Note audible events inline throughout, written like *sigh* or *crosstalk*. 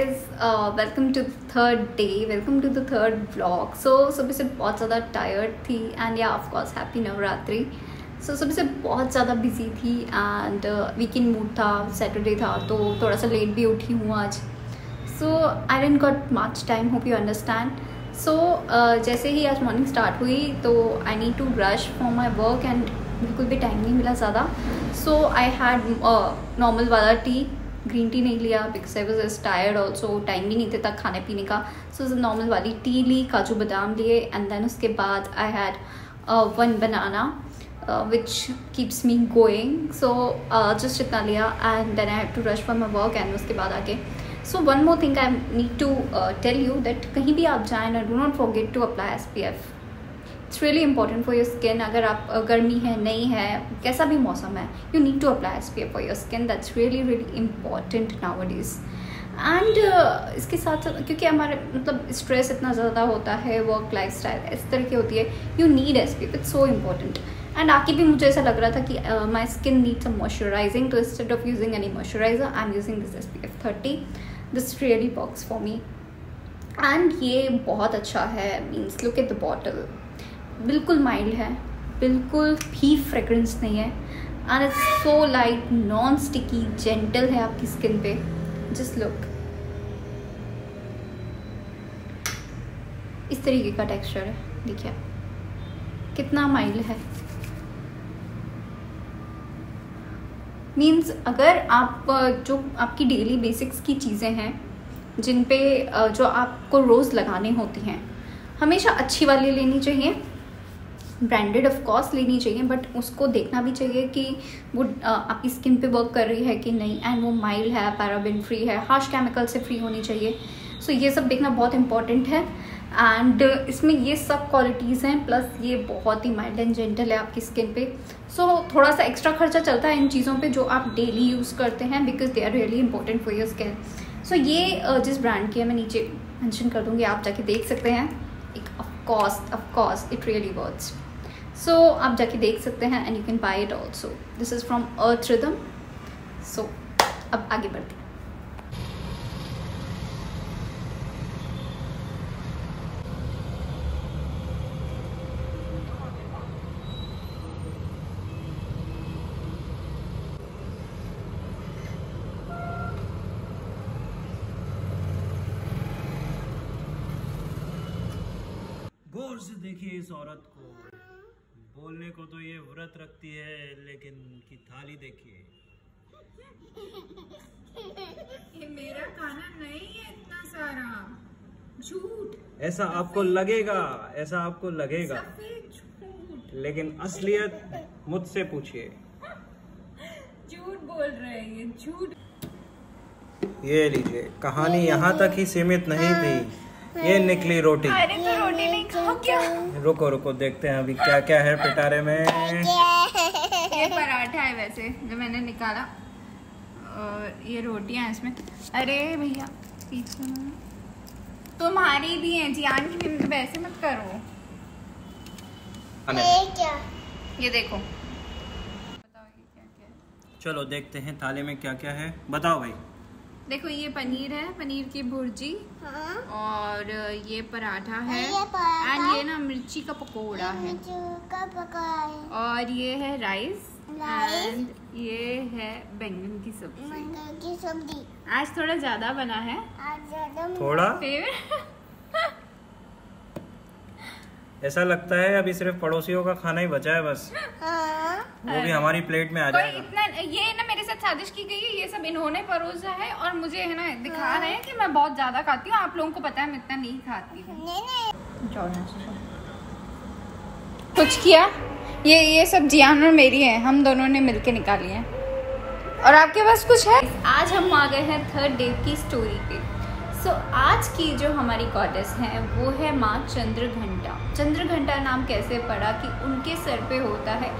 guys welcome to to day welcome to the third the so सुबह से बहुत ज़्यादा टायर्ड थी and yeah of course happy Navratri. So सुबह से बहुत ज़्यादा बिज़ी थी एंड वीकेंड मूड था सैटरडे था तो थोड़ा सा लेट भी उठी हूँ आज. So I didn't got much time hope you understand so जैसे ही आज मॉर्निंग स्टार्ट हुई तो I need to brush for my work and बिल्कुल भी टाइम नहीं मिला ज़्यादा. सो आई हैड नॉर्मल वाला टी ग्रीन टी नहीं लिया because I was tired also time भी नहीं देता खाने पीने का। सो so, नॉर्मल वाली टी ली काजू बादाम लिए एंड देन उसके बाद I had one banana which keeps me going so just इतना लिया and then I have to rush for my work and उसके बाद आके so one more thing I need to tell you that कहीं भी आप जाएँ ना do not forget to apply S P F it's really important for your skin अगर आप गर्मी है, नहीं है, कैसा भी मौसम है you need to apply S P F for your skin that's really really important nowadays and इसके साथ साथ क्योंकि हमारे मतलब स्ट्रेस इतना ज़्यादा होता है वर्क लाइफ स्टाइल इस तरह की होती है you need S P it's so important and आके भी मुझे ऐसा लग रहा था कि my skin need some moisturizing तो instead of using any moisturizer I am using this S P F thirty this really works for me and ये बहुत अच्छा है. Means look at the bottle बिल्कुल माइल्ड है, बिल्कुल भी फ्रेगरेंस नहीं है and it's so light non sticky gentle है आपकी स्किन पे। जस्ट लुक इस तरीके का टेक्सचर है, देखिए कितना माइल्ड है। मीन्स अगर आप जो आपकी डेली बेसिक्स की चीज़ें हैं, जिन पे जो आपको रोज़ लगाने होती हैं, हमेशा अच्छी वाली लेनी चाहिए ब्रांडेड ऑफ़ कोर्स लेनी चाहिए बट उसको देखना भी चाहिए कि वो आपकी स्किन पे वर्क कर रही है कि नहीं। एंड वो माइल्ड है पैराबिन फ्री है हार्श केमिकल से फ्री होनी चाहिए। सो so, ये सब देखना बहुत इंपॉर्टेंट है। एंड इसमें ये सब क्वालिटीज़ हैं प्लस ये बहुत ही माइल्ड एंड जेंटल है आपकी स्किन पे। सो so, थोड़ा सा एक्स्ट्रा खर्चा चलता है इन चीज़ों पे जो आप डेली यूज़ करते हैं because they are really important for your skin so ये जिस ब्रांड की है मैं नीचे मैंशन कर दूँगी आप जाके देख सकते हैं। एक of course of course it really words so so, आप जाके देख सकते हैं and you can buy it also this is from earth rhythm so अब आगे बढ़ते हैं. देखिए इस औरत को। बोलने को तो ये व्रत रखती है लेकिन की थाली देखिए। ये मेरा खाना नहीं है इतना सारा। झूठ। ऐसा आपको लगेगा ऐसा आपको लगेगा। लेकिन असलियत मुझसे पूछिए। झूठ बोल रहे हैं ये झूठ। ये लीजिए कहानी यहाँ तक ही सीमित नहीं थी। ये निकली रोटी। अरे तो रोटी नहीं खाओ क्या? रुको रुको देखते हैं अभी क्या क्या है पिटारे में। ये पराठा है वैसे जो मैंने निकाला। और ये रोटियाँ हैं इसमें। अरे भैया पीछे तुम्हारी भी है जियान की भी वैसे मत करो। ये देखो। बताओ ये क्या क्या चलो देखते हैं थाली में क्या क्या है। बताओ भाई। देखो ये पनीर है पनीर की भुर्जी। और ये पराठा है। एंड ये ना मिर्ची का पकोड़ा है। और ये है राइस। राइस। एंड ये है बैंगन की सब्ज़ी। की सब्ज़ी। आज थोड़ा ज़्यादा बना है। आज ज़्यादा थोड़ा? फिर ऐसा लगता है अभी सिर्फ़ पड़ोसियों का खाना ही बचा है बस। हाँ। वो भी हमारी प्लेट में आ कोई जाएगा। इतना ये ना मेरे साथ साजिश की गई है ये सब इन्होंने परोसा है और मुझे है ना दिखा रहे हैं कि मैं बहुत ज़्यादा खाती हूँ। आप लोगों को पता है मैं इतना नहीं खाती हूँ। कुछ किया? ये ये सब जियान और मेरी है। हम दोनों ने मिलके निकाली है। और आपके पास कुछ है? आज हम आ गए हैं थर्ड डे की स्टोरी पे। सो so, आज की जो हमारी गॉडेस हैं वो है माँ चंद्र घंटा चंद्र घंटा नाम कैसे पड़ा कि उनके सर पे होता है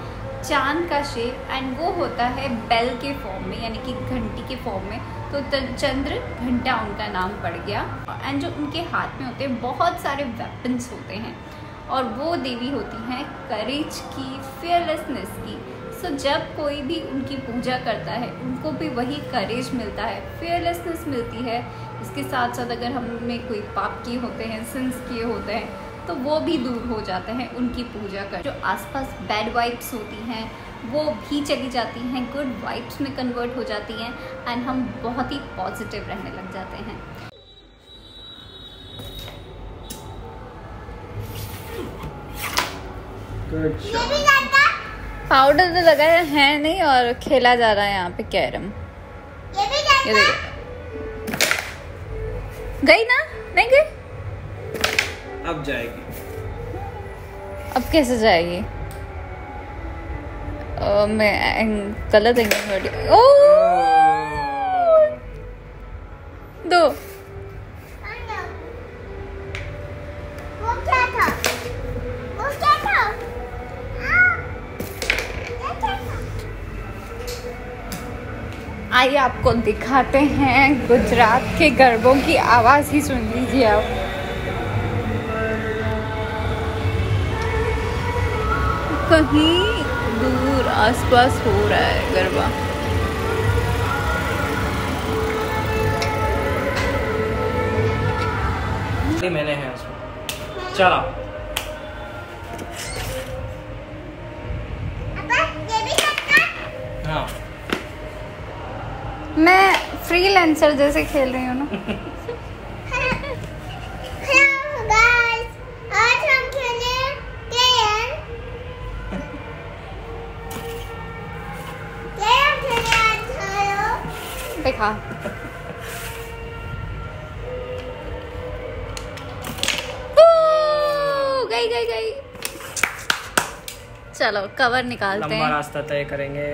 चाँद का शेप एंड वो होता है बेल के फॉर्म में, यानी कि घंटी के फॉर्म में। तो चंद्र घंटा उनका नाम पड़ गया। एंड जो उनके हाथ में होते हैं, बहुत सारे वेपन्स होते हैं। और वो देवी होती हैं करेज की फियरलेसनेस की। सो सो जब कोई भी उनकी पूजा करता है, उनको भी वही करेज मिलता है फेयरलेसनेस मिलती है। इसके साथ साथ अगर हमें कोई पाप किए होते हैं सिंस किए होते हैं तो वो भी दूर हो जाते हैं उनकी पूजा कर। जो आसपास बैड वाइब्स होती हैं वो भी चली जाती हैं गुड वाइब्स में कन्वर्ट हो जाती हैं एंड हम बहुत ही पॉजिटिव रहने लग जाते हैं। पाउडर तो लगाया है नहीं और खेला जा रहा है यहाँ पे कैरम। ये भी ये देखो। गई ना? नहीं गई? अब जाएगी। अब कैसे जाएगी? ओ, मैं गलत ओ! दो। आइए आपको दिखाते हैं गुजरात के गरबों की आवाज़ ही सुन लीजिए आप। कहीं दूर आसपास हो रहा है गरबा। मैंने है उसमें। चलो। हाँ। मैं फ्रीलांसर जैसे खेल रही हूँ ना *laughs* हेलो गाइस आज हम खेले गेम गेम खेले आज हेलो देखा। गई गई गई। चलो कवर निकालते हैं। रास्ता तय करेंगे।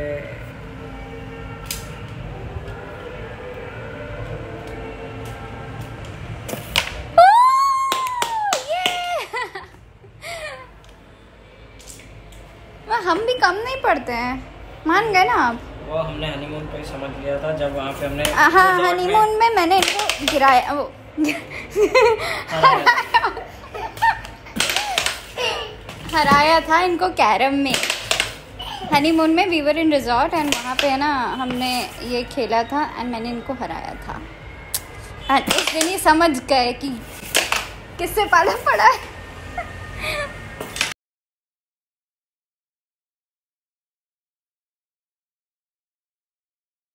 *laughs* हम भी कम नहीं पड़ते हैं। मान गए ना आप? वो हमने हनीमून पे ही समझ लिया था जब वहाँ पे हमने हाँ में- हनीमून में मैंने इनको गिराया वो हराया। था इनको कैरम में। हनीमून में वीवर इन रिजॉर्ट एंड वहाँ पे है ना हमने ये खेला था एंड मैंने इनको हराया था। एंड उस दिन ये समझ गए कि किससे पाला पड़ा है।